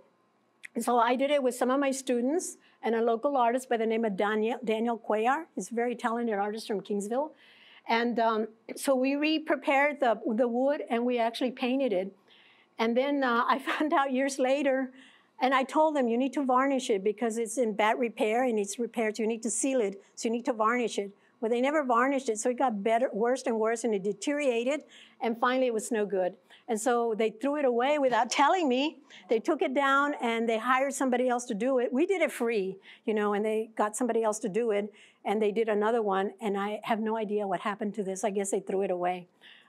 so I did it with some of my students and a local artist by the name of Daniel, Daniel Cuellar. He's a very talented artist from Kingsville. And um, so we re-prepared the, the wood and we actually painted it. And then uh, I found out years later And I told them, you need to varnish it because it's in bad repair, and it needs repairs, you need to seal it, so you need to varnish it. Well, they never varnished it, so it got better, worse and worse, and it deteriorated, and finally it was no good. And so they threw it away without telling me. They took it down and they hired somebody else to do it. We did it free, you know, and they got somebody else to do it, and they did another one, and I have no idea what happened to this. I guess they threw it away.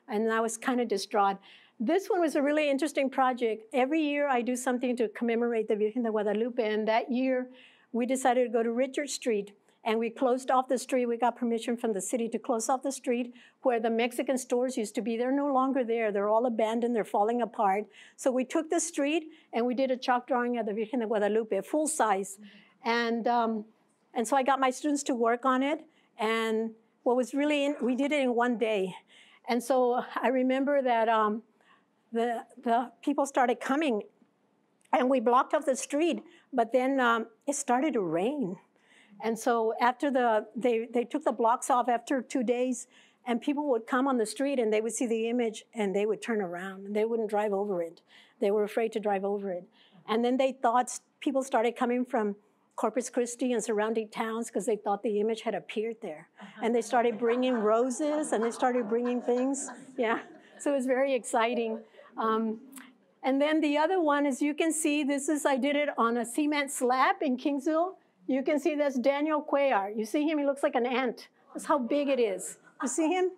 And I was kind of distraught. This one was a really interesting project. Every year I do something to commemorate the Virgen de Guadalupe, and that year we decided to go to Richard Street and we closed off the street. We got permission from the city to close off the street where the Mexican stores used to be. They're no longer there. They're all abandoned. They're falling apart. So we took the street and we did a chalk drawing of the Virgen de Guadalupe, full size. And, um, and so I got my students to work on it. And what was really, in, we did it in one day. And so I remember that um, the, the people started coming and we blocked off the street, but then um, it started to rain. And so after the, they, they took the blocks off after two days, and people would come on the street and they would see the image and they would turn around and they wouldn't drive over it. They were afraid to drive over it. And then they thought people started coming from Corpus Christi and surrounding towns because they thought the image had appeared there. And they started bringing roses and they started bringing things. Yeah. So it was very exciting. Um, and then the other one, as you can see, this is, I did it on a cement slab in Kingsville. You can see that's Daniel Cuellar. You see him? He looks like an ant. That's how big it is. You see him?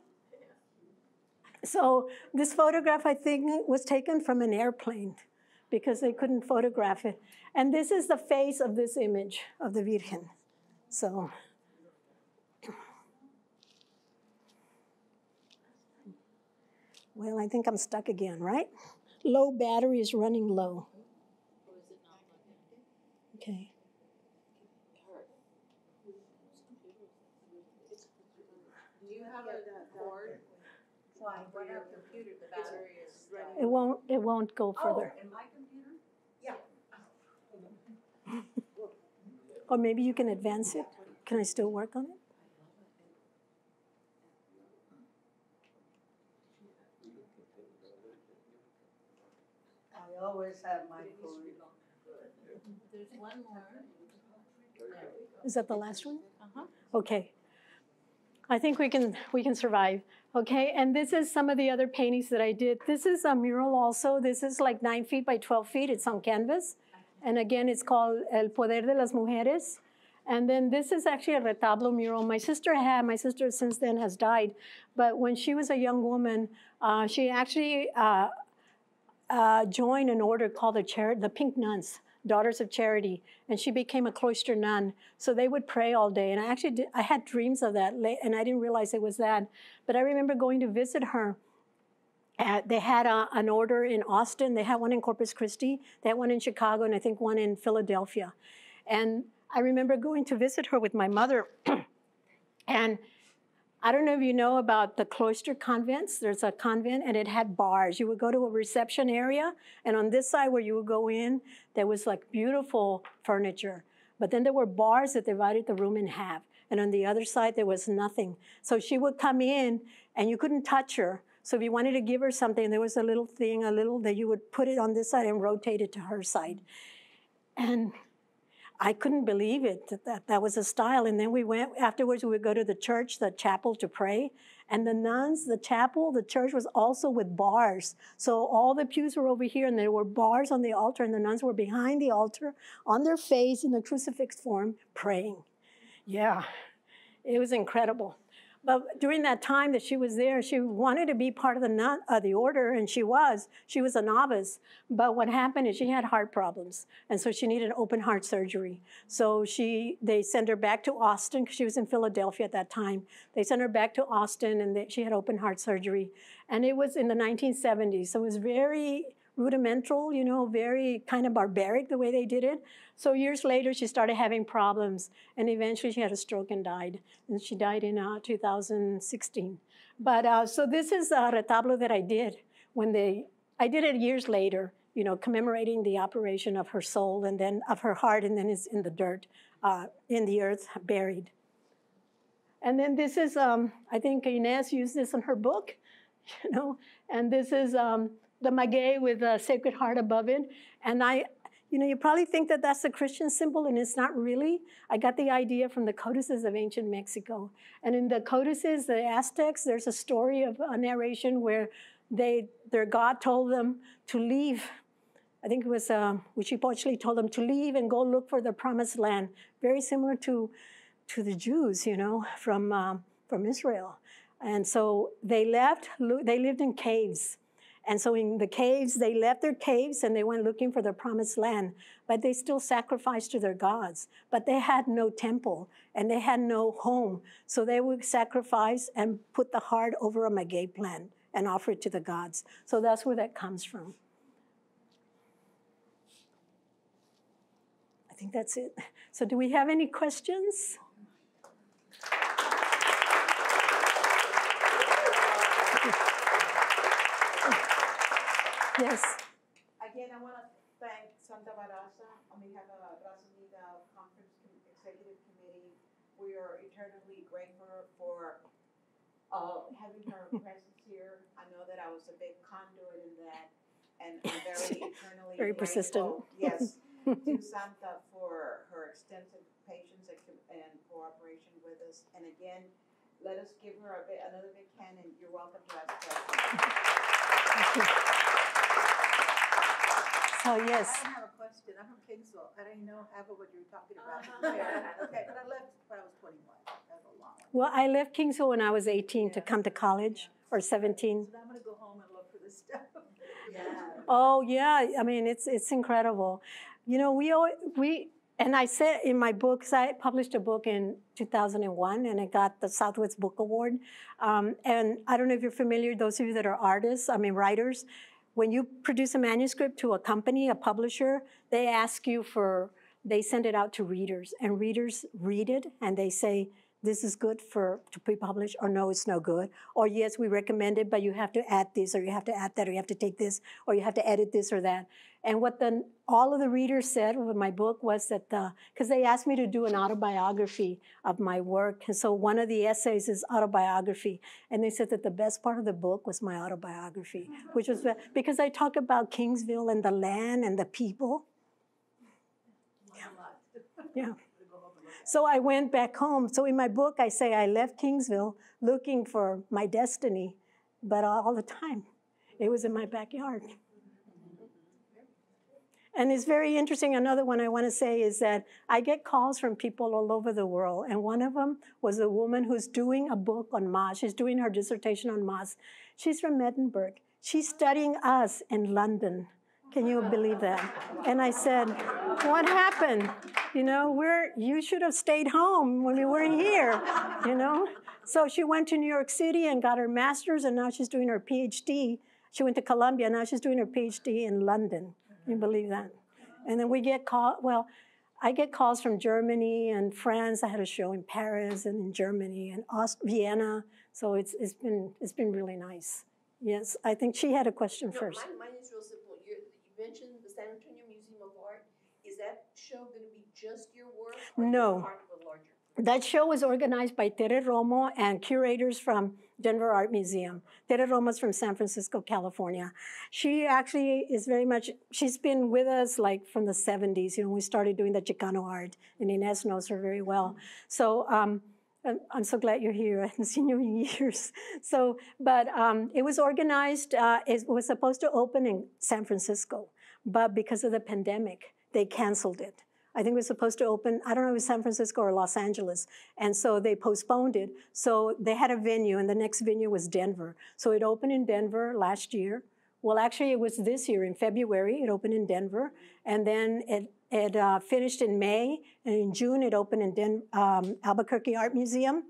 So this photograph, I think, was taken from an airplane because they couldn't photograph it. And this is the face of this image of the Virgen. So. Well, I think I'm stuck again, right? Low battery is running low. Okay. Do you have a cord? Why? When our computer, the battery is running. It won't, it won't go further. in my computer? Yeah. Or maybe you can advance it. Can I still work on it? I always have my cord. There's one more. Is that the last one? Uh-huh. Okay. I think we can we can survive. Okay, and this is some of the other paintings that I did. This is a mural also. This is like nine feet by 12 feet. It's on canvas. And again, it's called El Poder de las Mujeres. And then this is actually a retablo mural. My sister had, my sister since then has died, but when she was a young woman, uh, she actually uh, uh, joined an order called the, Char- the Pink Nuns, Daughters of Charity, and she became a cloister nun. So they would pray all day, and I actually did, I had dreams of that, and I didn't realize it was that. But I remember going to visit her. They had a, an order in Austin. They had one in Corpus Christi. They had one in Chicago, and I think one in Philadelphia. And I remember going to visit her with my mother, and I don't know if you know about the cloister convents. There's a convent and it had bars. You would go to a reception area, and on this side where you would go in, there was like beautiful furniture. But then there were bars that divided the room in half. And on the other side, there was nothing. So she would come in, and you couldn't touch her. So if you wanted to give her something, there was a little thing, a little that you would put it on this side and rotate it to her side. And I couldn't believe it that, that was a style. And then we went afterwards. We would go to the church, the chapel, to pray. And the nuns, the chapel, the church was also with bars. So all the pews were over here, and there were bars on the altar, and the nuns were behind the altar, on their face in the crucifix form, praying. Yeah, it was incredible. But during that time that she was there, she wanted to be part of the uh, the order, and she was. She was a novice. But what happened is she had heart problems, and so she needed open heart surgery. So she, they sent her back to Austin because she was in Philadelphia at that time. They sent her back to Austin, and they, she had open heart surgery, and it was in the 1970s. So it was very rudimental, you know, very kind of barbaric the way they did it. So years later, she started having problems, and eventually she had a stroke and died. And she died in uh, 2016. But uh, so this is a retablo that I did when they, I did it years later, you know, commemorating the operation of her soul and then of her heart, and then it's in the dirt, uh, in the earth, buried. And then this is, um, I think Inez used this in her book, you know, and this is um, the maguey with a Sacred Heart above it. And I, You know, you probably think that that's a Christian symbol, and it's not really. I got the idea from the codices of ancient Mexico. And in the codices, the Aztecs, there's a story of a narration where they, their God told them to leave. I think it was uh, Huitzilopochtli told them to leave and go look for the promised land. Very similar to, to the Jews, you know, from, uh, from Israel. And so they left, they lived in caves. And so in the caves, they left their caves and they went looking for the promised land, but they still sacrificed to their gods. But they had no temple and they had no home. So they would sacrifice and put the heart over a maguey plant and offer it to the gods. So that's where that comes from. I think that's it. So, do we have any questions? Yes. Again, I want to thank Santa Barraza on behalf of Unida Conference Executive Committee. We are eternally grateful for uh, having her presence here. I know that I was a big conduit in that, and I'm very eternally very persistent. Yes, to Santa for her extensive patience and cooperation with us. And again, let us give her a bit, another big hand, and you're welcome to ask questions. So yes. I don't have a question. I'm from Kingsville. I didn't know half of what you were talking about. Uh-huh. Okay, but I left when I was twenty-one. That's a long. Well, I left Kingsville when I was 18 to come to college or 17. So I'm gonna go home and look for this stuff. Yeah. Oh yeah, I mean it's it's incredible. You know, we all, we and I said in my books, I published a book in 2001 and it got the Southwest Book Award. Um, and I don't know if you're familiar, those of you that are artists, I mean writers, when you produce a manuscript to a company, a publisher, they ask you for, they send it out to readers, and readers read it and they say, this is good for to be published, or no, it's no good, or yes, we recommend it, but you have to add this, or you have to add that, or you have to take this, or you have to edit this or that. And what the all of the readers said with my book was that uh, because they asked me to do an autobiography of my work, and so one of the essays is autobiography, and they said that the best part of the book was my autobiography, which was because I talk about Kingsville and the land and the people. Yeah. yeah. So I went back home. So in my book, I say I left Kingsville looking for my destiny, but all the time it was in my backyard. And it's very interesting. Another one I want to say is that I get calls from people all over the world. And one of them was a woman who's doing a book on Mas. She's doing her dissertation on Mas. She's from Edinburgh. She's studying us in London. Can you believe that? And I said, What happened? You know, we're, you should have stayed home when we weren't here, you know? So she went to New York City and got her master's, and now she's doing her PhD. She went to Columbia, now she's doing her PhD in London. Can you believe that? And then we get called, well, I get calls from Germany and France. I had a show in Paris and in Germany and Aust- Vienna. So it's, it's, been, it's been really nice. Yes, I think she had a question no, first. Mine, mine is real simple. You're, you mentioned the San Antonio Museum of Art. Is that show going to be just your work? no. That show was organized by Tere Romo and curators from Denver Art Museum. Tere Romo is from San Francisco, California. She actually is very much, she's been with us like from the 70s, you know, we started doing the Chicano art, and Inez knows her very well. So, um, I'm so glad you're here. I haven't seen you in years. So, but um, it was organized, uh, it was supposed to open in San Francisco, but because of the pandemic, they canceled it. I think it was supposed to open, I don't know if it was San Francisco or Los Angeles. And so they postponed it. So they had a venue, and the next venue was Denver. So it opened in Denver last year. Well, actually, it was this year in February. It opened in Denver. And then it it uh, finished in May, and in June it opened in Den- um, Albuquerque Art Museum,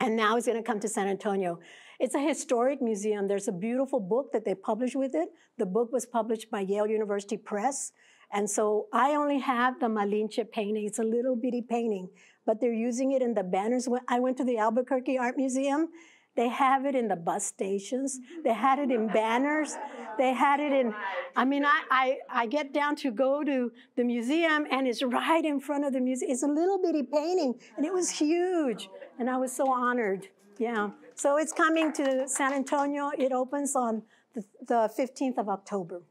and now it's going to come to San Antonio. It's a historic museum. There's a beautiful book that they published with it. The book was published by Yale University Press, and so I only have the Malinche painting. It's a little bitty painting, but they're using it in the banners. I went to the Albuquerque Art Museum, they have it in the bus stations. They had it in banners. They had it in, I mean, I, I, I get down to go to the museum and it's right in front of the museum. It's a little bitty painting and it was huge. And I was so honored. Yeah. So it's coming to San Antonio. It opens on the, the 15th of October.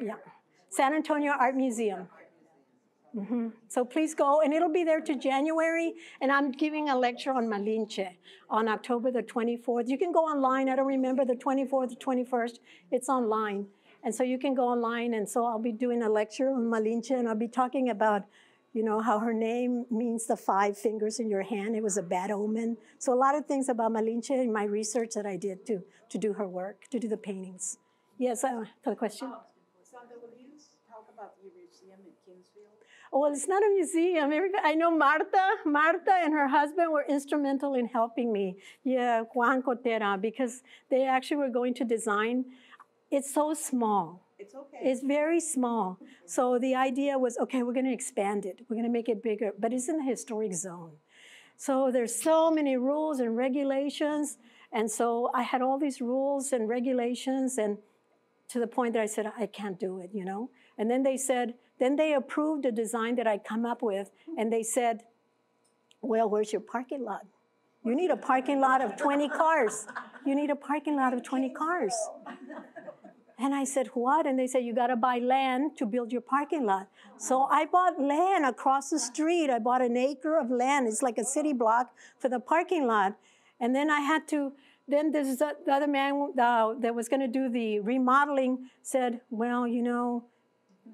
Yeah. San Antonio Art Museum. Hmm So please go, and it'll be there to January. And I'm giving a lecture on Malinche on October the 24th. You can go online. I don't remember the 24th, the 21st. It's online. And so you can go online. And so I'll be doing a lecture on Malinche, and I'll be talking about, you know, how her name means the five fingers in your hand. It was a bad omen. So a lot of things about Malinche in my research that I did to, to do her work, to do the paintings. Yes, uh, the question. Uh, Sandra, will you talk about your museum in Kingsville? Oh, Well, it's not a museum. I know Marta. Marta and her husband were instrumental in helping me. Yeah, Juan Cotera, because they actually were going to design. It's so small. It's okay. It's very small. So the idea was, okay, we're going to expand it. We're going to make it bigger, but it's in the historic zone. So there's so many rules and regulations, and so I had all these rules and regulations, and to the point that I said I can't do it, you know. And then they said, then they approved a design that I come up with, and they said, well, where's your parking lot? You need a parking lot of 20 cars. You need a parking lot of 20 cars. And I said, What? And they said, You got to buy land to build your parking lot. So I bought land across the street. I bought an acre of land. It's like a city block for the parking lot. And then I had to, then this the other man uh, that was going to do the remodeling said, Well, you know,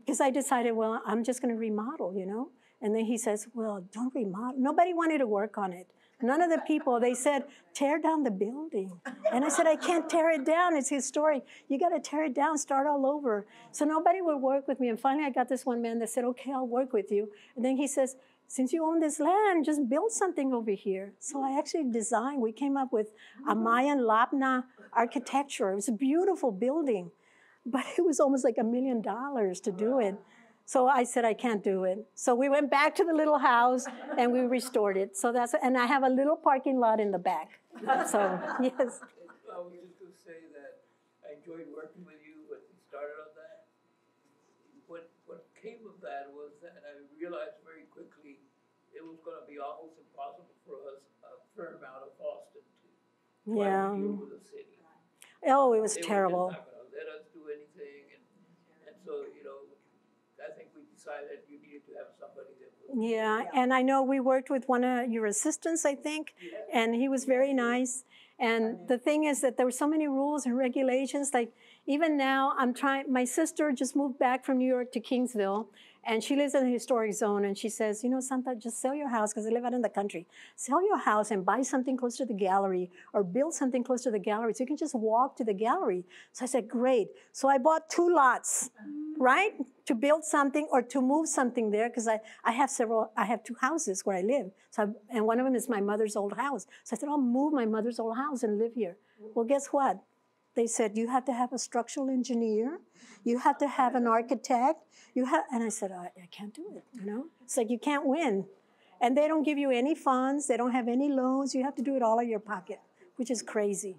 because I decided, Well, I'm just going to remodel, you know? And then he says, Well, don't remodel. Nobody wanted to work on it. None of the people, they said, tear down the building. And I said, I can't tear it down. It's historic. You got to tear it down, start all over. So nobody would work with me. And finally, I got this one man that said, okay, I'll work with you. And then he says, since you own this land, just build something over here. So I actually designed, we came up with a Mayan Labna architecture. It was a beautiful building, but it was almost like a million dollars to do it. So I said, I can't do it. So we went back to the little house and we restored it. So that's, and I have a little parking lot in the back. So, yes. I was just gonna say that I enjoyed working with you, but we started on that. What, what came of that was that I realized very quickly it was gonna be almost impossible for us, a firm out of Boston to try Yeah. deal with the city. Oh, it was They were just terrible. not gonna let us do anything, and, and so, you know, I think we decided you needed to have somebody that would. Yeah, and I know we worked with one of your assistants, I think, and he was very nice. And the thing is that there were so many rules and regulations. Like even now, I'm trying. My sister just moved back from New York to Kingsville, and she lives in a historic zone. And she says, you know, Santa, just sell your house because I live out in the country. Sell your house and buy something close to the gallery, or build something close to the gallery, so you can just walk to the gallery. So I said, great. So I bought two lots, right, to build something or to move something there because I, I have several. I have two houses where I live. So I, and one of them is my mother's old house. So I said, I'll move my mother's old house and live here. Well, guess what? They said you have to have a structural engineer, you have to have an architect, you have, and I said I, I can't do it. You know, it's like you can't win, and they don't give you any funds, they don't have any loans. You have to do it all out of your pocket, which is crazy.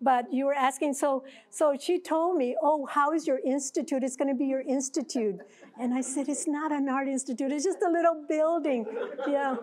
But you were asking, so so she told me, oh, how is your institute? It's going to be your institute, and I said it's not an art institute. It's just a little building. Yeah.